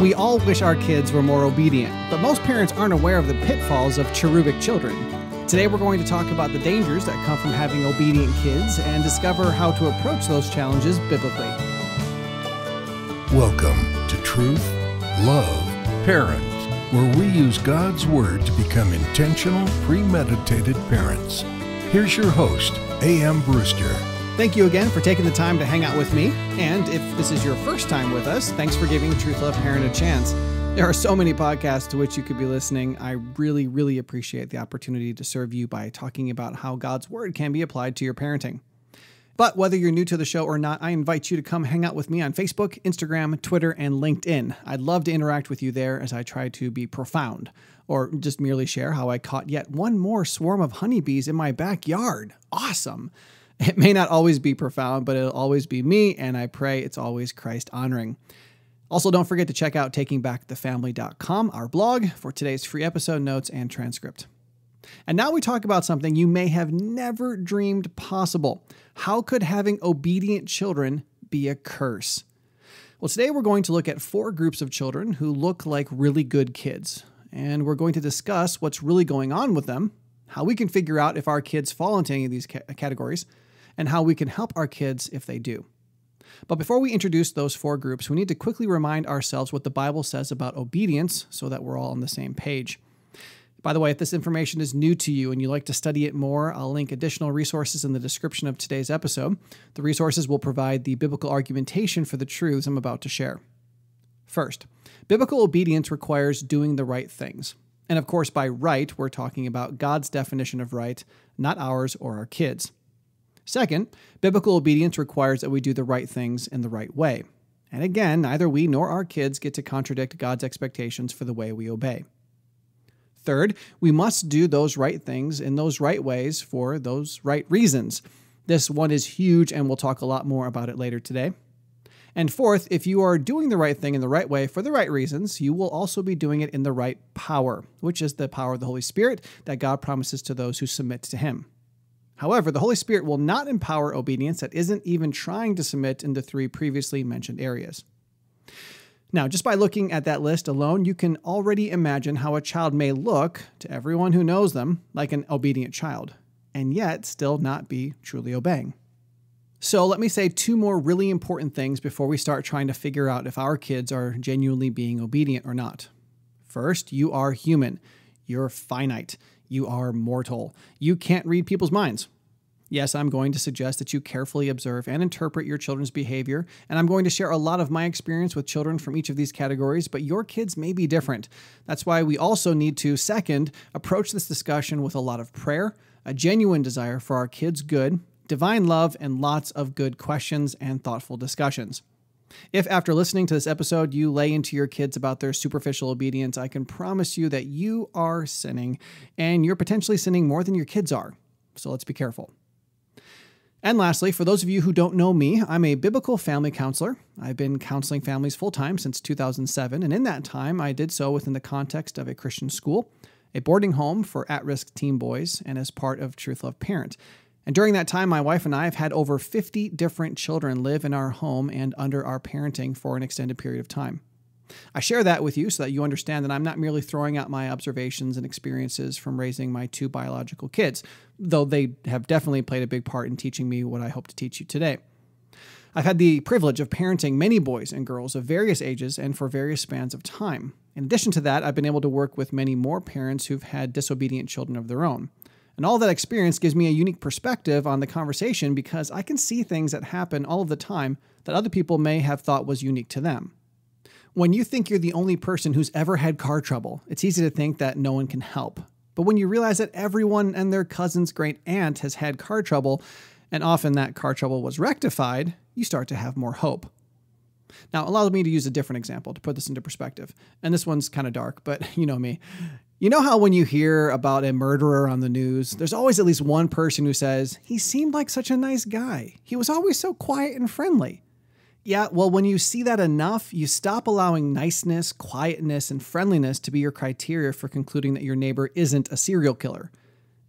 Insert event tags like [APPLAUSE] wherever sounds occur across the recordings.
We all wish our kids were more obedient, but most parents aren't aware of the pitfalls of cherubic children. Today, we're going to talk about the dangers that come from having obedient kids and discover how to approach those challenges biblically. Welcome to Truth, Love, Parents, where we use God's Word to become intentional, premeditated parents. Here's your host, A.M. Brewster. Thank you again for taking the time to hang out with me. And if this is your first time with us, thanks for giving Truth Love Parent a chance. There are so many podcasts to which you could be listening. I really, really appreciate the opportunity to serve you by talking about how God's Word can be applied to your parenting. But whether you're new to the show or not, I invite you to come hang out with me on Facebook, Instagram, Twitter, and LinkedIn. I'd love to interact with you there as I try to be profound, or just merely share how I caught yet one more swarm of honeybees in my backyard. Awesome! It may not always be profound, but it'll always be me, and I pray it's always Christ honoring. Also, don't forget to check out takingbackthefamily.com, our blog, for today's free episode notes and transcript. And now we talk about something you may have never dreamed possible. How could having obedient children be a curse? Well, today we're going to look at four groups of children who look like really good kids. And we're going to discuss what's really going on with them, how we can figure out if our kids fall into any of these categories, and how we can help our kids if they do. But before we introduce those four groups, we need to quickly remind ourselves what the Bible says about obedience so that we're all on the same page. By the way, if this information is new to you and you'd like to study it more, I'll link additional resources in the description of today's episode. The resources will provide the biblical argumentation for the truths I'm about to share. First, biblical obedience requires doing the right things. And of course, by right, we're talking about God's definition of right, not ours or our kids. Second, biblical obedience requires that we do the right things in the right way. And again, neither we nor our kids get to contradict God's expectations for the way we obey. Third, we must do those right things in those right ways for those right reasons. This one is huge, and we'll talk a lot more about it later today. And fourth, if you are doing the right thing in the right way for the right reasons, you will also be doing it in the right power, which is the power of the Holy Spirit that God promises to those who submit to Him. However, the Holy Spirit will not empower obedience that isn't even trying to submit in the three previously mentioned areas. Now, just by looking at that list alone, you can already imagine how a child may look, to everyone who knows them, like an obedient child, and yet still not be truly obeying. So, let me say two more really important things before we start trying to figure out if our kids are genuinely being obedient or not. First, you are human, you're finite. You are mortal. You can't read people's minds. Yes, I'm going to suggest that you carefully observe and interpret your children's behavior, and I'm going to share a lot of my experience with children from each of these categories, but your kids may be different. That's why we also need to, second, approach this discussion with a lot of prayer, a genuine desire for our kids' good, divine love, and lots of good questions and thoughtful discussions. If after listening to this episode you lay into your kids about their superficial obedience, I can promise you that you are sinning and you're potentially sinning more than your kids are. So let's be careful. And lastly, for those of you who don't know me, I'm a biblical family counselor. I've been counseling families full time since 2007, and in that time, I did so within the context of a Christian school, a boarding home for at risk teen boys, and as part of Truth Love Parent. And during that time, my wife and I have had over 50 different children live in our home and under our parenting for an extended period of time. I share that with you so that you understand that I'm not merely throwing out my observations and experiences from raising my two biological kids, though they have definitely played a big part in teaching me what I hope to teach you today. I've had the privilege of parenting many boys and girls of various ages and for various spans of time. In addition to that, I've been able to work with many more parents who've had disobedient children of their own. And all that experience gives me a unique perspective on the conversation because I can see things that happen all of the time that other people may have thought was unique to them. When you think you're the only person who's ever had car trouble, it's easy to think that no one can help. But when you realize that everyone and their cousin's great aunt has had car trouble, and often that car trouble was rectified, you start to have more hope. Now, allow me to use a different example to put this into perspective. And this one's kind of dark, but [LAUGHS] you know me. You know how when you hear about a murderer on the news, there's always at least one person who says, he seemed like such a nice guy. He was always so quiet and friendly. Yeah, well, when you see that enough, you stop allowing niceness, quietness, and friendliness to be your criteria for concluding that your neighbor isn't a serial killer.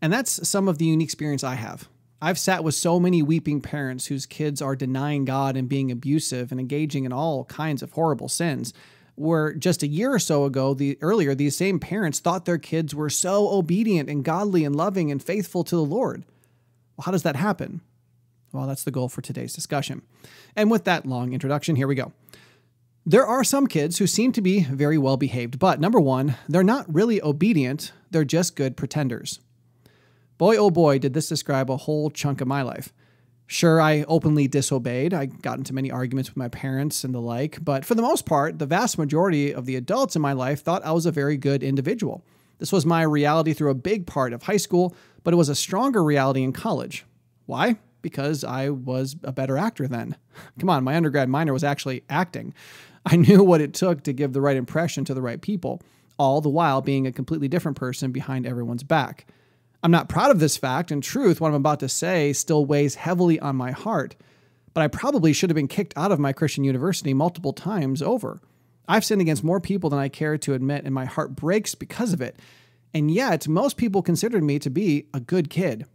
And that's some of the unique experience I have. I've sat with so many weeping parents whose kids are denying God and being abusive and engaging in all kinds of horrible sins where just a year or so ago, the earlier, these same parents thought their kids were so obedient and godly and loving and faithful to the Lord. Well, how does that happen? Well, that's the goal for today's discussion. And with that long introduction, here we go. There are some kids who seem to be very well behaved, but number one, they're not really obedient, they're just good pretenders. Boy, oh boy, did this describe a whole chunk of my life. Sure, I openly disobeyed. I got into many arguments with my parents and the like, but for the most part, the vast majority of the adults in my life thought I was a very good individual. This was my reality through a big part of high school, but it was a stronger reality in college. Why? Because I was a better actor then. Come on, my undergrad minor was actually acting. I [LAUGHS] knew what it took to give the right impression to the right people, all the while being a completely different person behind everyone's back. I'm not proud of this fact. In truth, what I'm about to say still weighs heavily on my heart, but I probably should have been kicked out of my Christian university multiple times over. I've sinned against more people than I care to admit, and my heart breaks because of it. And yet, most people considered me to be a good kid.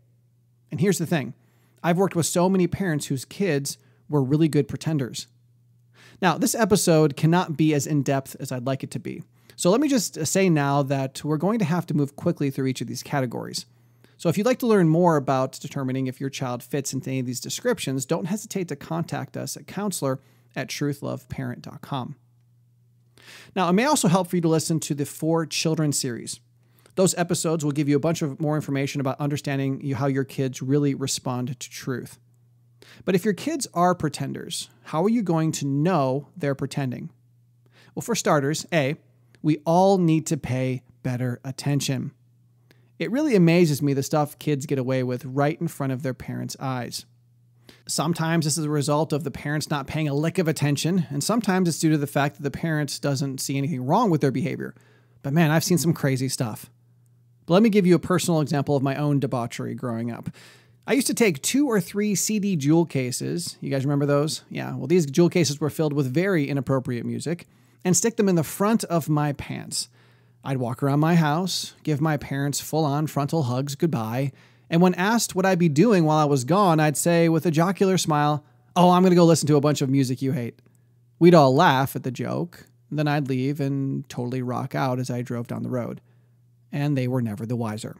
And here's the thing I've worked with so many parents whose kids were really good pretenders. Now, this episode cannot be as in depth as I'd like it to be. So let me just say now that we're going to have to move quickly through each of these categories. So if you'd like to learn more about determining if your child fits into any of these descriptions, don't hesitate to contact us at counselor at truthloveparent.com. Now, it may also help for you to listen to the Four Children series. Those episodes will give you a bunch of more information about understanding how your kids really respond to truth. But if your kids are pretenders, how are you going to know they're pretending? Well, for starters, A, we all need to pay better attention. It really amazes me the stuff kids get away with right in front of their parents' eyes. Sometimes this is a result of the parents not paying a lick of attention, and sometimes it's due to the fact that the parents doesn't see anything wrong with their behavior. But man, I've seen some crazy stuff. But let me give you a personal example of my own debauchery growing up. I used to take two or three CD jewel cases. You guys remember those? Yeah, well, these jewel cases were filled with very inappropriate music and stick them in the front of my pants. I'd walk around my house, give my parents full on frontal hugs goodbye, and when asked what I'd be doing while I was gone, I'd say with a jocular smile, Oh, I'm going to go listen to a bunch of music you hate. We'd all laugh at the joke, then I'd leave and totally rock out as I drove down the road. And they were never the wiser.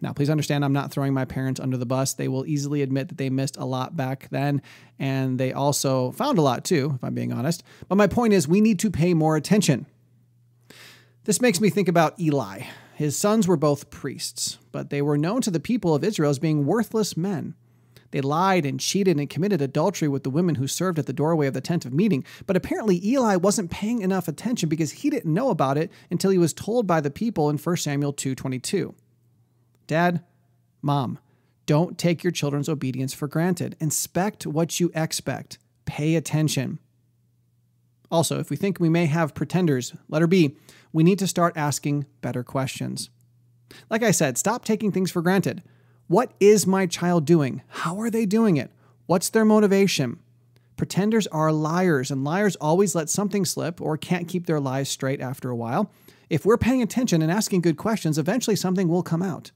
Now, please understand, I'm not throwing my parents under the bus. They will easily admit that they missed a lot back then, and they also found a lot too, if I'm being honest. But my point is, we need to pay more attention. This makes me think about Eli. His sons were both priests, but they were known to the people of Israel as being worthless men. They lied and cheated and committed adultery with the women who served at the doorway of the tent of meeting. But apparently, Eli wasn't paying enough attention because he didn't know about it until he was told by the people in 1 Samuel 2:22. Dad, mom, don't take your children's obedience for granted. Inspect what you expect. Pay attention. Also, if we think we may have pretenders, letter B, we need to start asking better questions. Like I said, stop taking things for granted. What is my child doing? How are they doing it? What's their motivation? Pretenders are liars, and liars always let something slip or can't keep their lies straight after a while. If we're paying attention and asking good questions, eventually something will come out.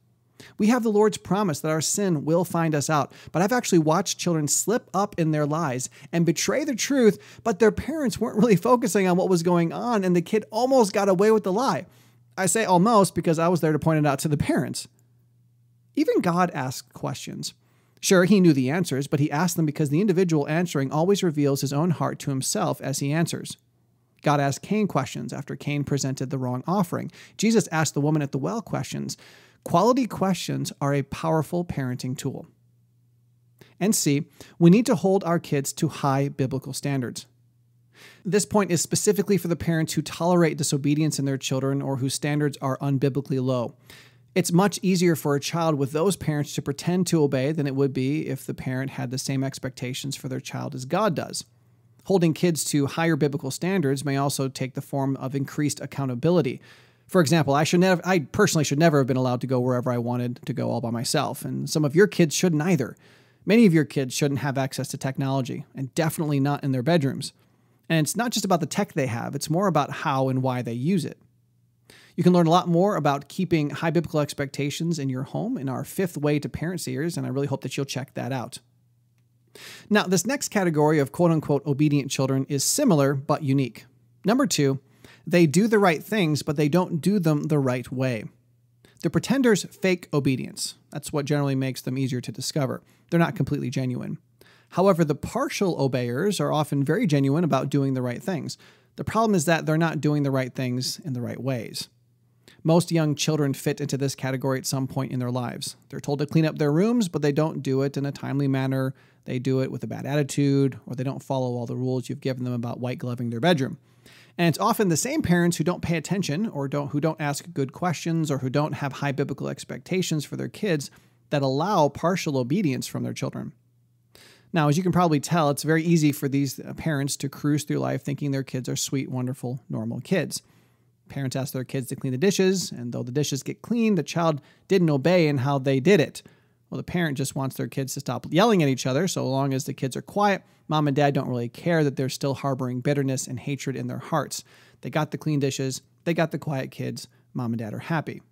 We have the Lord's promise that our sin will find us out. But I've actually watched children slip up in their lies and betray the truth, but their parents weren't really focusing on what was going on, and the kid almost got away with the lie. I say almost because I was there to point it out to the parents. Even God asked questions. Sure, he knew the answers, but he asked them because the individual answering always reveals his own heart to himself as he answers. God asked Cain questions after Cain presented the wrong offering. Jesus asked the woman at the well questions Quality questions are a powerful parenting tool. And C, we need to hold our kids to high biblical standards. This point is specifically for the parents who tolerate disobedience in their children or whose standards are unbiblically low. It's much easier for a child with those parents to pretend to obey than it would be if the parent had the same expectations for their child as God does. Holding kids to higher biblical standards may also take the form of increased accountability. For example, I should never I personally should never have been allowed to go wherever I wanted to go all by myself, and some of your kids shouldn't either. Many of your kids shouldn't have access to technology, and definitely not in their bedrooms. And it's not just about the tech they have, it's more about how and why they use it. You can learn a lot more about keeping high biblical expectations in your home in our fifth way to parent series, and I really hope that you'll check that out. Now, this next category of quote unquote obedient children is similar but unique. Number two, they do the right things, but they don't do them the right way. The pretenders fake obedience. That's what generally makes them easier to discover. They're not completely genuine. However, the partial obeyers are often very genuine about doing the right things. The problem is that they're not doing the right things in the right ways. Most young children fit into this category at some point in their lives. They're told to clean up their rooms, but they don't do it in a timely manner. They do it with a bad attitude, or they don't follow all the rules you've given them about white gloving their bedroom. And it's often the same parents who don't pay attention or don't who don't ask good questions or who don't have high biblical expectations for their kids that allow partial obedience from their children. Now, as you can probably tell, it's very easy for these uh, parents to cruise through life thinking their kids are sweet, wonderful, normal kids. Parents ask their kids to clean the dishes, and though the dishes get cleaned, the child didn't obey in how they did it. Well, the parent just wants their kids to stop yelling at each other. So long as the kids are quiet, mom and dad don't really care that they're still harboring bitterness and hatred in their hearts. They got the clean dishes, they got the quiet kids, mom and dad are happy.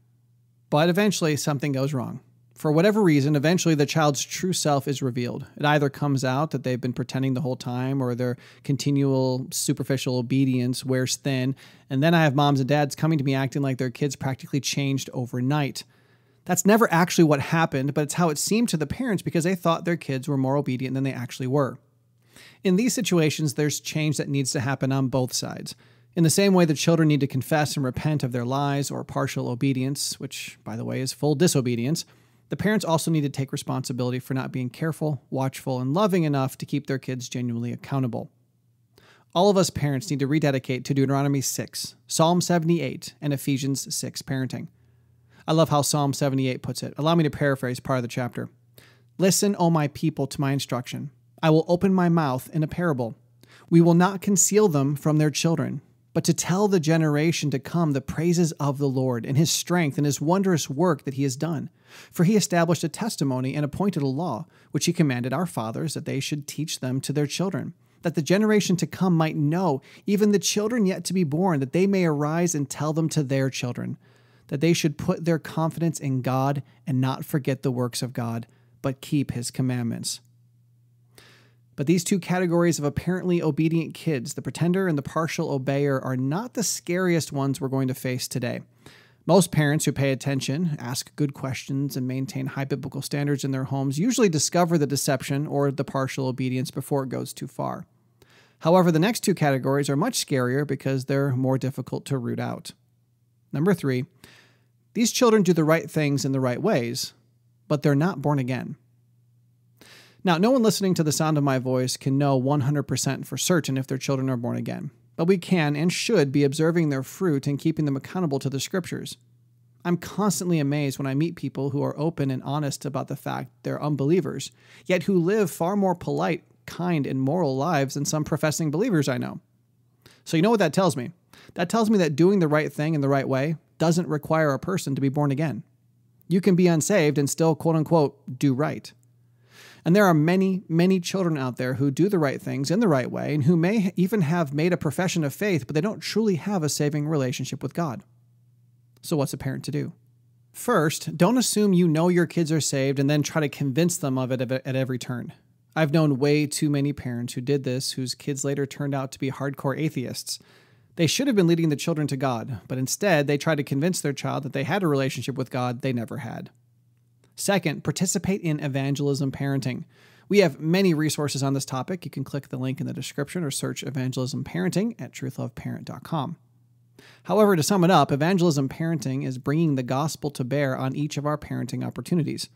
But eventually, something goes wrong. For whatever reason, eventually the child's true self is revealed. It either comes out that they've been pretending the whole time or their continual superficial obedience wears thin. And then I have moms and dads coming to me acting like their kids practically changed overnight. That's never actually what happened, but it's how it seemed to the parents because they thought their kids were more obedient than they actually were. In these situations, there's change that needs to happen on both sides. In the same way the children need to confess and repent of their lies or partial obedience, which, by the way, is full disobedience, the parents also need to take responsibility for not being careful, watchful, and loving enough to keep their kids genuinely accountable. All of us parents need to rededicate to Deuteronomy 6, Psalm 78, and Ephesians 6 parenting. I love how Psalm 78 puts it. Allow me to paraphrase part of the chapter. Listen, O my people, to my instruction. I will open my mouth in a parable. We will not conceal them from their children, but to tell the generation to come the praises of the Lord and his strength and his wondrous work that he has done. For he established a testimony and appointed a law, which he commanded our fathers that they should teach them to their children, that the generation to come might know, even the children yet to be born, that they may arise and tell them to their children that they should put their confidence in God and not forget the works of God, but keep his commandments. But these two categories of apparently obedient kids, the pretender and the partial obeyer, are not the scariest ones we're going to face today. Most parents who pay attention, ask good questions, and maintain high biblical standards in their homes usually discover the deception or the partial obedience before it goes too far. However, the next two categories are much scarier because they're more difficult to root out. Number three, these children do the right things in the right ways, but they're not born again. Now, no one listening to the sound of my voice can know 100% for certain if their children are born again, but we can and should be observing their fruit and keeping them accountable to the scriptures. I'm constantly amazed when I meet people who are open and honest about the fact they're unbelievers, yet who live far more polite, kind, and moral lives than some professing believers I know. So, you know what that tells me? That tells me that doing the right thing in the right way doesn't require a person to be born again. You can be unsaved and still, quote unquote, do right. And there are many, many children out there who do the right things in the right way and who may even have made a profession of faith, but they don't truly have a saving relationship with God. So, what's a parent to do? First, don't assume you know your kids are saved and then try to convince them of it at every turn. I've known way too many parents who did this whose kids later turned out to be hardcore atheists they should have been leading the children to God, but instead they tried to convince their child that they had a relationship with God they never had. Second, participate in evangelism parenting. We have many resources on this topic. You can click the link in the description or search evangelism parenting at truthloveparent.com. However, to sum it up, evangelism parenting is bringing the gospel to bear on each of our parenting opportunities.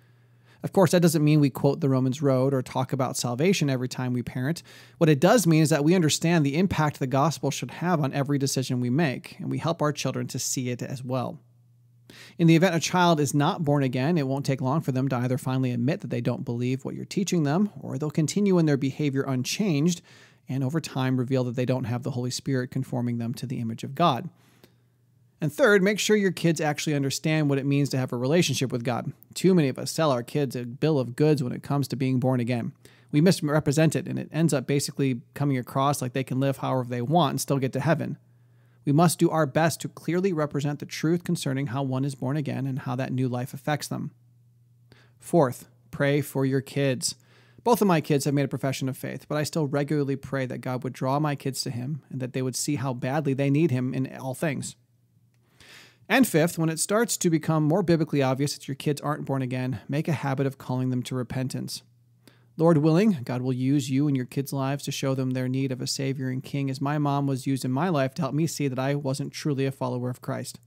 Of course, that doesn't mean we quote the Romans Road or talk about salvation every time we parent. What it does mean is that we understand the impact the gospel should have on every decision we make, and we help our children to see it as well. In the event a child is not born again, it won't take long for them to either finally admit that they don't believe what you're teaching them, or they'll continue in their behavior unchanged, and over time reveal that they don't have the Holy Spirit conforming them to the image of God. And third, make sure your kids actually understand what it means to have a relationship with God. Too many of us sell our kids a bill of goods when it comes to being born again. We misrepresent it, and it ends up basically coming across like they can live however they want and still get to heaven. We must do our best to clearly represent the truth concerning how one is born again and how that new life affects them. Fourth, pray for your kids. Both of my kids have made a profession of faith, but I still regularly pray that God would draw my kids to Him and that they would see how badly they need Him in all things. And fifth, when it starts to become more biblically obvious that your kids aren't born again, make a habit of calling them to repentance. Lord willing, God will use you and your kids' lives to show them their need of a Savior and King, as my mom was used in my life to help me see that I wasn't truly a follower of Christ.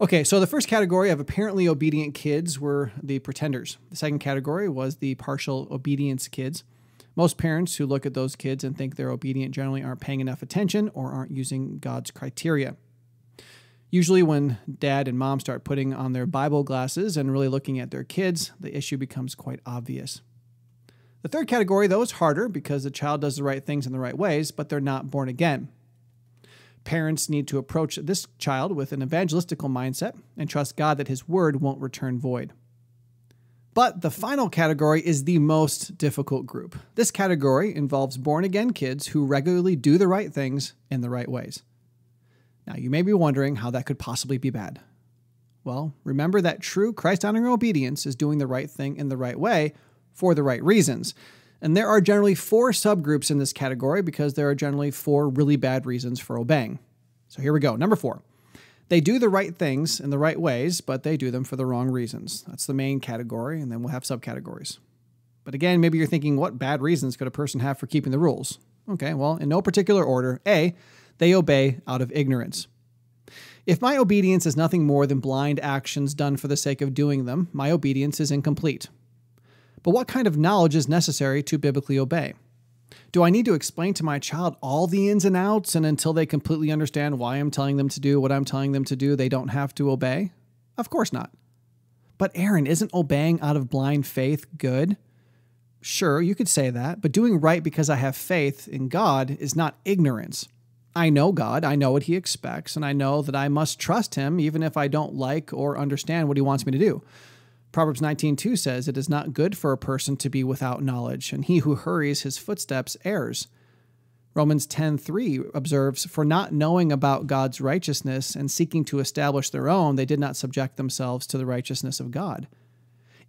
Okay, so the first category of apparently obedient kids were the pretenders. The second category was the partial obedience kids. Most parents who look at those kids and think they're obedient generally aren't paying enough attention or aren't using God's criteria. Usually, when dad and mom start putting on their Bible glasses and really looking at their kids, the issue becomes quite obvious. The third category, though, is harder because the child does the right things in the right ways, but they're not born again. Parents need to approach this child with an evangelistical mindset and trust God that His word won't return void. But the final category is the most difficult group. This category involves born again kids who regularly do the right things in the right ways. Now, you may be wondering how that could possibly be bad. Well, remember that true Christ honoring obedience is doing the right thing in the right way for the right reasons. And there are generally four subgroups in this category because there are generally four really bad reasons for obeying. So here we go. Number four. They do the right things in the right ways, but they do them for the wrong reasons. That's the main category, and then we'll have subcategories. But again, maybe you're thinking, what bad reasons could a person have for keeping the rules? Okay, well, in no particular order. A, they obey out of ignorance. If my obedience is nothing more than blind actions done for the sake of doing them, my obedience is incomplete. But what kind of knowledge is necessary to biblically obey? Do I need to explain to my child all the ins and outs, and until they completely understand why I'm telling them to do what I'm telling them to do, they don't have to obey? Of course not. But Aaron, isn't obeying out of blind faith good? Sure, you could say that, but doing right because I have faith in God is not ignorance. I know God, I know what He expects, and I know that I must trust Him even if I don't like or understand what He wants me to do. Proverbs 19:2 says, "It is not good for a person to be without knowledge, and he who hurries his footsteps errs." Romans 10:3 observes, "For not knowing about God's righteousness and seeking to establish their own, they did not subject themselves to the righteousness of God."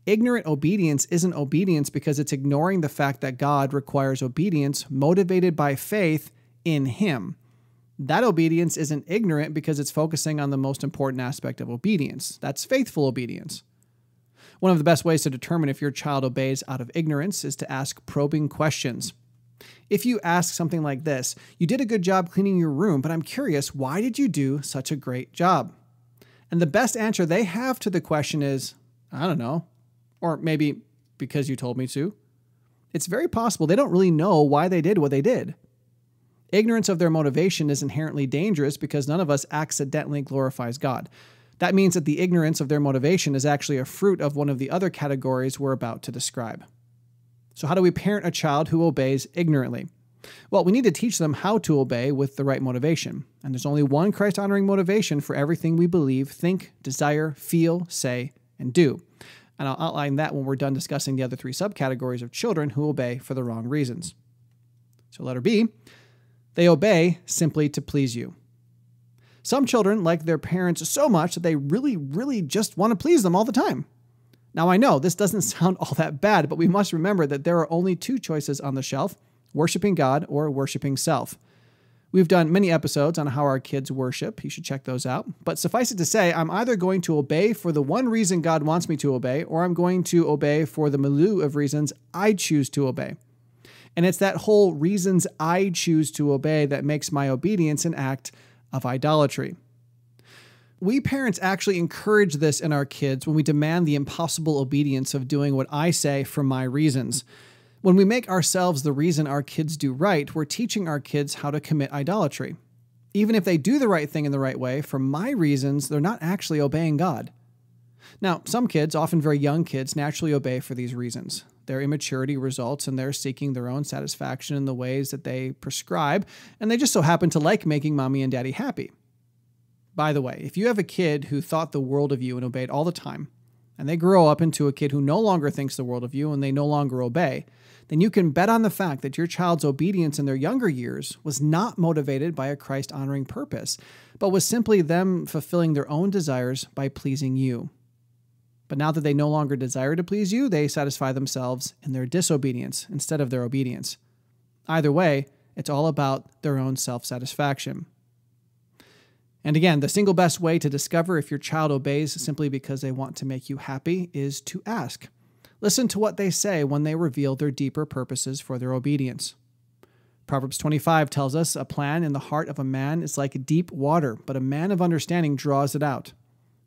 Ignorant obedience isn't obedience because it's ignoring the fact that God requires obedience motivated by faith in Him. That obedience isn't ignorant because it's focusing on the most important aspect of obedience. That's faithful obedience. One of the best ways to determine if your child obeys out of ignorance is to ask probing questions. If you ask something like this, You did a good job cleaning your room, but I'm curious, why did you do such a great job? And the best answer they have to the question is, I don't know. Or maybe because you told me to. It's very possible they don't really know why they did what they did. Ignorance of their motivation is inherently dangerous because none of us accidentally glorifies God. That means that the ignorance of their motivation is actually a fruit of one of the other categories we're about to describe. So, how do we parent a child who obeys ignorantly? Well, we need to teach them how to obey with the right motivation. And there's only one Christ honoring motivation for everything we believe, think, desire, feel, say, and do. And I'll outline that when we're done discussing the other three subcategories of children who obey for the wrong reasons. So, letter B they obey simply to please you. Some children like their parents so much that they really, really just want to please them all the time. Now, I know this doesn't [LAUGHS] sound all that bad, but we must remember that there are only two choices on the shelf worshiping God or worshiping self. We've done many episodes on how our kids worship. You should check those out. But suffice it to say, I'm either going to obey for the one reason God wants me to obey, or I'm going to obey for the milieu of reasons I choose to obey. And it's that whole reasons I choose to obey that makes my obedience an act of idolatry. We parents actually encourage this in our kids when we demand the impossible obedience of doing what I say for my reasons. When we make ourselves the reason our kids do right, we're teaching our kids how to commit idolatry. Even if they do the right thing in the right way, for my reasons, they're not actually obeying God. Now, some kids, often very young kids, naturally obey for these reasons. Their immaturity results in their seeking their own satisfaction in the ways that they prescribe, and they just so happen to like making mommy and daddy happy. By the way, if you have a kid who thought the world of you and obeyed all the time, and they grow up into a kid who no longer thinks the world of you and they no longer obey, then you can bet on the fact that your child's obedience in their younger years was not motivated by a Christ honoring purpose, but was simply them fulfilling their own desires by pleasing you. But now that they no longer desire to please you, they satisfy themselves in their disobedience instead of their obedience. Either way, it's all about their own self satisfaction. And again, the single best way to discover if your child obeys simply because they want to make you happy is to ask. Listen to what they say when they reveal their deeper purposes for their obedience. Proverbs 25 tells us a plan in the heart of a man is like deep water, but a man of understanding draws it out.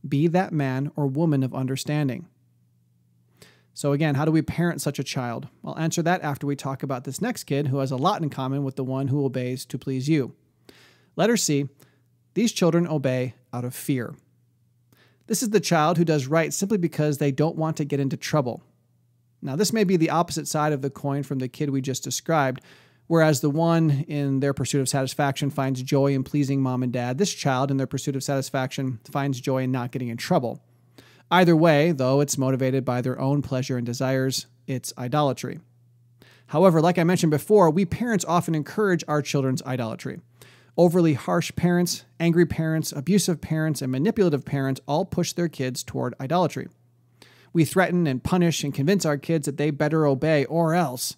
Be that man or woman of understanding. So, again, how do we parent such a child? I'll answer that after we talk about this next kid who has a lot in common with the one who obeys to please you. Letter C these children obey out of fear. This is the child who does right simply because they don't want to get into trouble. Now, this may be the opposite side of the coin from the kid we just described. Whereas the one in their pursuit of satisfaction finds joy in pleasing mom and dad, this child in their pursuit of satisfaction finds joy in not getting in trouble. Either way, though it's motivated by their own pleasure and desires, it's idolatry. However, like I mentioned before, we parents often encourage our children's idolatry. Overly harsh parents, angry parents, abusive parents, and manipulative parents all push their kids toward idolatry. We threaten and punish and convince our kids that they better obey or else.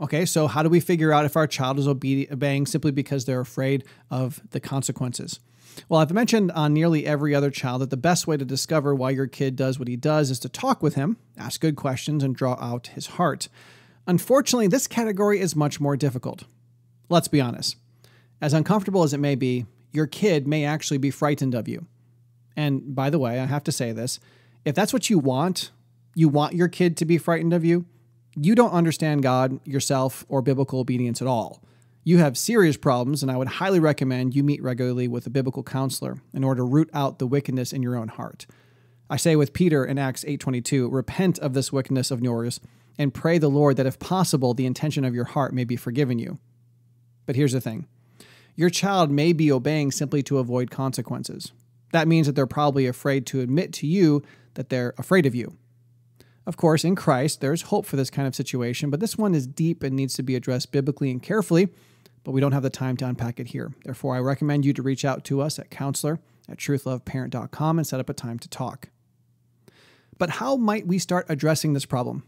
Okay, so how do we figure out if our child is obeying simply because they're afraid of the consequences? Well, I've mentioned on nearly every other child that the best way to discover why your kid does what he does is to talk with him, ask good questions, and draw out his heart. Unfortunately, this category is much more difficult. Let's be honest. As uncomfortable as it may be, your kid may actually be frightened of you. And by the way, I have to say this if that's what you want, you want your kid to be frightened of you, you don't understand God, yourself, or biblical obedience at all. You have serious problems, and I would highly recommend you meet regularly with a biblical counselor in order to root out the wickedness in your own heart. I say with Peter in Acts 8:22, repent of this wickedness of yours and pray the Lord that if possible the intention of your heart may be forgiven you. But here's the thing. Your child may be obeying simply to avoid consequences. That means that they're probably afraid to admit to you that they're afraid of you. Of course, in Christ, there's hope for this kind of situation, but this one is deep and needs to be addressed biblically and carefully, but we don't have the time to unpack it here. Therefore, I recommend you to reach out to us at counselor at truthloveparent.com and set up a time to talk. But how might we start addressing this problem?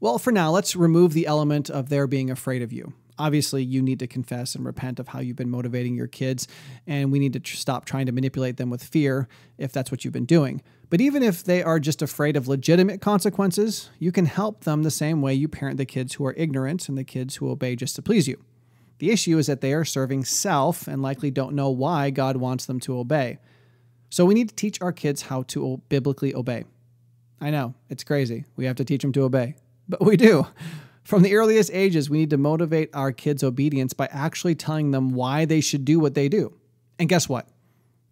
Well, for now, let's remove the element of their being afraid of you obviously you need to confess and repent of how you've been motivating your kids and we need to stop trying to manipulate them with fear if that's what you've been doing but even if they are just afraid of legitimate consequences you can help them the same way you parent the kids who are ignorant and the kids who obey just to please you. The issue is that they are serving self and likely don't know why god wants them to obey. So we need to teach our kids how to biblically obey. I know it's crazy. We have to teach them to obey. But we do. From the earliest ages, we need to motivate our kids' obedience by actually telling them why they should do what they do. And guess what?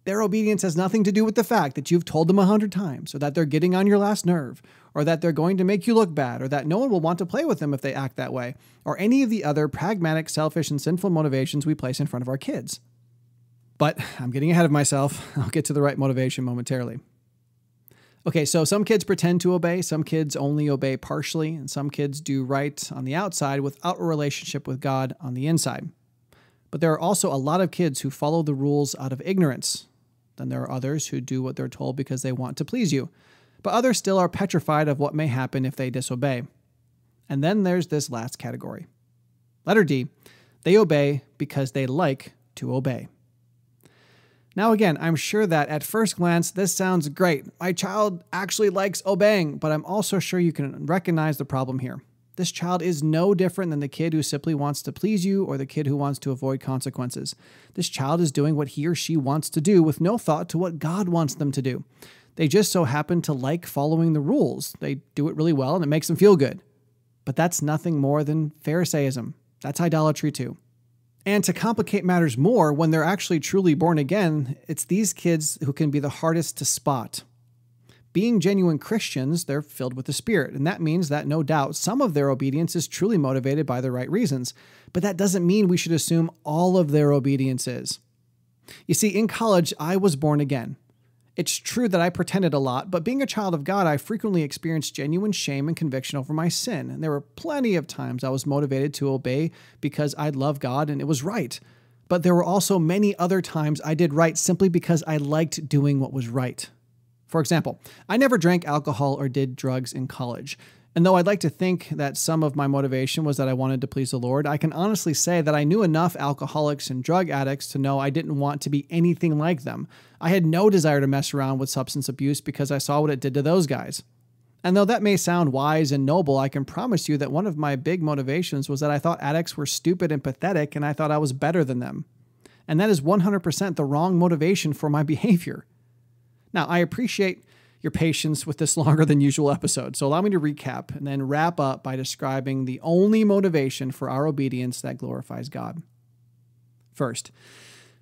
Their obedience has nothing to do with the fact that you've told them a hundred times, or that they're getting on your last nerve, or that they're going to make you look bad, or that no one will want to play with them if they act that way, or any of the other pragmatic, selfish, and sinful motivations we place in front of our kids. But I'm getting ahead of myself. [LAUGHS] I'll get to the right motivation momentarily. Okay, so some kids pretend to obey, some kids only obey partially, and some kids do right on the outside without a relationship with God on the inside. But there are also a lot of kids who follow the rules out of ignorance. Then there are others who do what they're told because they want to please you. But others still are petrified of what may happen if they disobey. And then there's this last category. Letter D, they obey because they like to obey. Now, again, I'm sure that at first glance, this sounds great. My child actually likes obeying, but I'm also sure you can recognize the problem here. This child is no different than the kid who simply wants to please you or the kid who wants to avoid consequences. This child is doing what he or she wants to do with no thought to what God wants them to do. They just so happen to like following the rules. They do it really well and it makes them feel good. But that's nothing more than Pharisaism. That's idolatry too. And to complicate matters more, when they're actually truly born again, it's these kids who can be the hardest to spot. Being genuine Christians, they're filled with the Spirit, and that means that no doubt some of their obedience is truly motivated by the right reasons. But that doesn't mean we should assume all of their obedience is. You see, in college, I was born again. It's true that I pretended a lot, but being a child of God, I frequently experienced genuine shame and conviction over my sin. And there were plenty of times I was motivated to obey because I love God and it was right. But there were also many other times I did right simply because I liked doing what was right. For example, I never drank alcohol or did drugs in college. And though I'd like to think that some of my motivation was that I wanted to please the Lord, I can honestly say that I knew enough alcoholics and drug addicts to know I didn't want to be anything like them. I had no desire to mess around with substance abuse because I saw what it did to those guys. And though that may sound wise and noble, I can promise you that one of my big motivations was that I thought addicts were stupid and pathetic and I thought I was better than them. And that is 100% the wrong motivation for my [LAUGHS] behavior. Now, I appreciate your patience with this [LAUGHS] longer than usual episode, so allow me to recap and then wrap up by describing the only motivation for our obedience that glorifies God. First,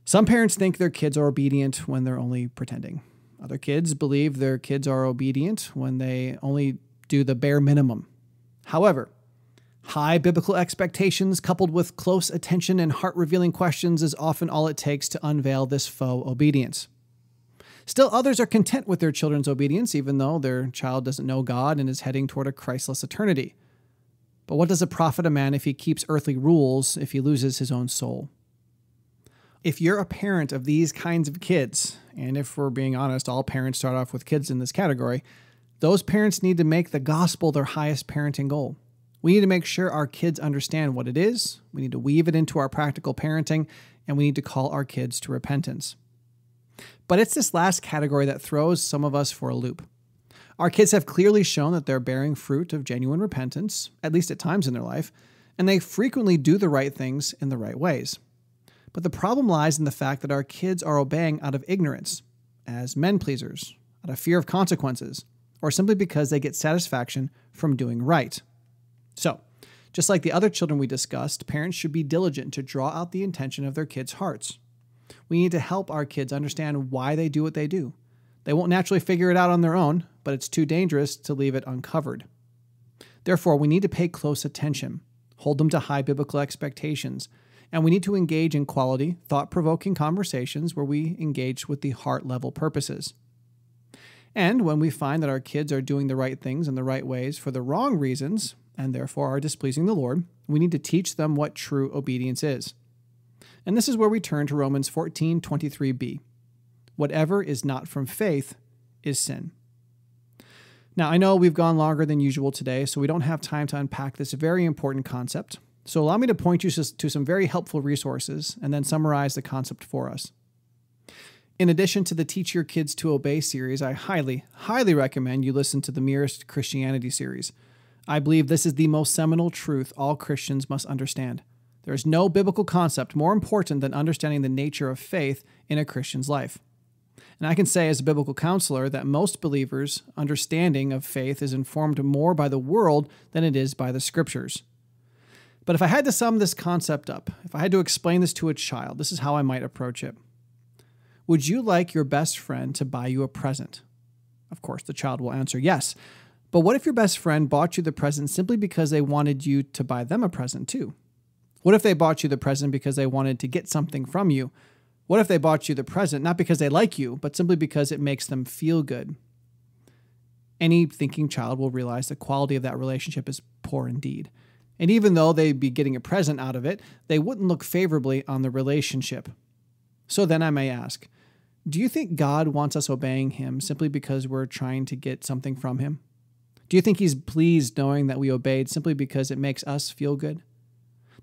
some parents think their kids are obedient when they're only pretending. Other kids believe their kids are obedient when they only do the bare minimum. However, high biblical expectations coupled with close attention and heart revealing questions is often all it takes to unveil this faux obedience. Still, others are content with their children's obedience, even though their child doesn't know God and is heading toward a Christless eternity. But what does it profit a man if he keeps earthly rules if he loses his own soul? If you're a parent of these kinds of kids, and if we're being honest, all parents start off with kids in this category, those parents need to make the gospel their highest parenting goal. We need to make sure our kids understand what it is, we need to weave it into our practical parenting, and we need to call our kids to repentance. But it's this last category that throws some of us for a loop. Our kids have clearly shown that they're bearing fruit of genuine repentance, at least at times in their life, and they frequently do the right things in the right ways. But the problem lies in the fact that our kids are obeying out of ignorance, as men pleasers, out of fear of consequences, or simply because they get satisfaction from doing right. So, just like the other children we discussed, parents should be diligent to draw out the intention of their kids' hearts. We need to help our kids understand why they do what they do. They won't naturally figure it out on their own, but it's too dangerous to leave it uncovered. Therefore, we need to pay close attention, hold them to high biblical expectations, and we need to engage in quality, thought provoking conversations where we engage with the heart level purposes. And when we find that our kids are doing the right things in the right ways for the wrong reasons, and therefore are displeasing the Lord, we need to teach them what true obedience is. And this is where we turn to Romans 14 23b. Whatever is not from faith is sin. Now, I know we've gone longer than usual today, so we don't have time to unpack this very important concept. So allow me to point you to some very helpful resources and then summarize the concept for us. In addition to the Teach Your Kids to Obey series, I highly, highly recommend you listen to the Merest Christianity series. I believe this is the most seminal truth all Christians must understand. There is no biblical concept more important than understanding the nature of faith in a Christian's life. And I can say, as a biblical counselor, that most believers' understanding of faith is informed more by the world than it is by the scriptures. But if I had to sum this concept up, if I had to explain this to a child, this is how I might approach it. Would you like your best friend to buy you a present? Of course, the child will answer yes. But what if your best friend bought you the present simply because they wanted you to buy them a present too? What if they bought you the present because they wanted to get something from you? What if they bought you the present not because they like you, but simply because it makes them feel good? Any thinking child will realize the quality of that relationship is poor indeed. And even though they'd be getting a present out of it, they wouldn't look favorably on the relationship. So then I may ask Do you think God wants us obeying Him simply because we're trying to get something from Him? Do you think He's pleased knowing that we obeyed simply because it makes us feel good?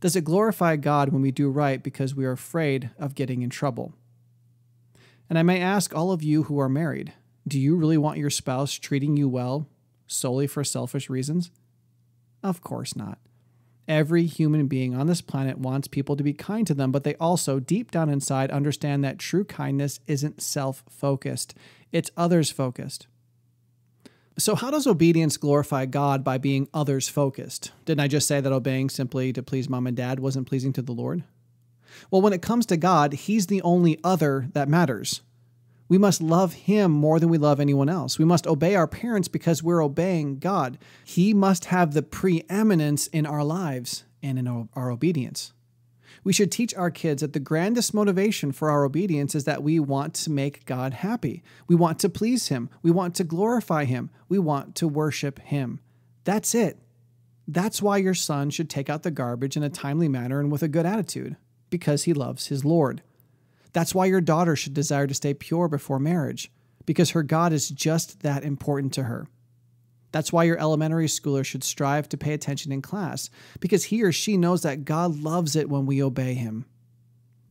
Does it glorify God when we do right because we are afraid of getting in trouble? And I may ask all of you who are married do you really want your spouse treating you well solely for selfish reasons? Of course not. Every human being on this planet wants people to be kind to them, but they also, deep down inside, understand that true kindness isn't self focused, it's others focused. So, how does obedience glorify God by being others focused? Didn't I just say that obeying simply to please mom and dad wasn't pleasing to the Lord? Well, when it comes to God, He's the only other that matters. We must love Him more than we love anyone else. We must obey our parents because we're obeying God. He must have the preeminence in our lives and in our obedience. We should teach our kids that the grandest motivation for our obedience is that we want to make God happy. We want to please Him. We want to glorify Him. We want to worship Him. That's it. That's why your son should take out the garbage in a timely manner and with a good attitude, because he loves his Lord. That's why your daughter should desire to stay pure before marriage, because her God is just that important to her. That's why your elementary schooler should strive to pay attention in class, because he or she knows that God loves it when we obey him.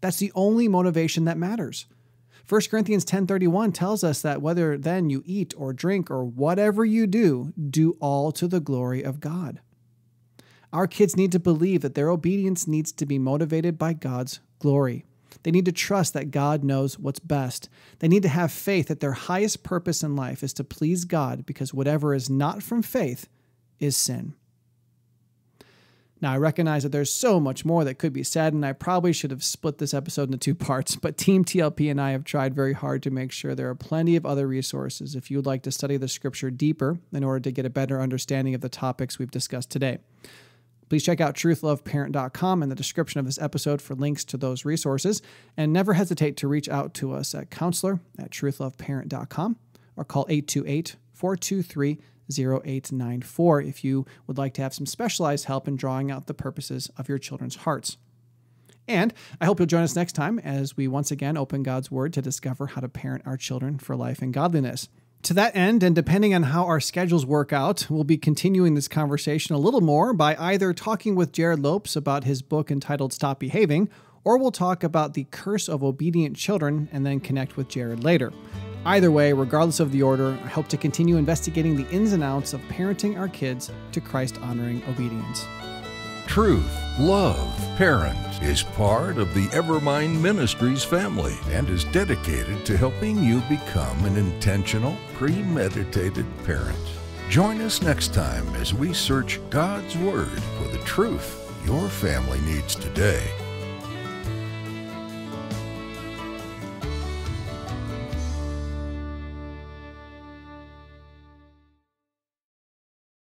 That's the only motivation that matters. 1 Corinthians 10:31 tells us that whether then you eat or drink or whatever you do, do all to the glory of God. Our kids need to believe that their obedience needs to be motivated by God's glory. They need to trust that God knows what's best. They need to have faith that their highest purpose in life is to please God because whatever is not from faith is sin. Now, I recognize that there's so much more that could be said, and I probably should have split this episode into two [LAUGHS] parts, but Team TLP and I have tried very hard to make sure there are plenty of other resources if you would like to study the scripture deeper in order to get a better understanding of the topics we've discussed today. Please check out truthloveparent.com in the description of this episode for links to those resources. And never hesitate to reach out to us at counselor at truthloveparent.com or call 828 423 0894 if you would like to have some specialized help in drawing out the purposes of your children's hearts. And I hope you'll join us next time as we once again open God's Word to discover how to parent our children for life and godliness. To that end, and depending on how our schedules work out, we'll be continuing this conversation a little more by either talking with Jared Lopes about his book entitled Stop Behaving, or we'll talk about the curse of obedient children and then connect with Jared later. Either way, regardless of the order, I hope to continue investigating the ins and outs of parenting our kids to Christ honoring obedience. Truth, love, parents is part of the Evermind Ministries family and is dedicated to helping you become an intentional, premeditated parent. Join us next time as we search God's Word for the truth your family needs today.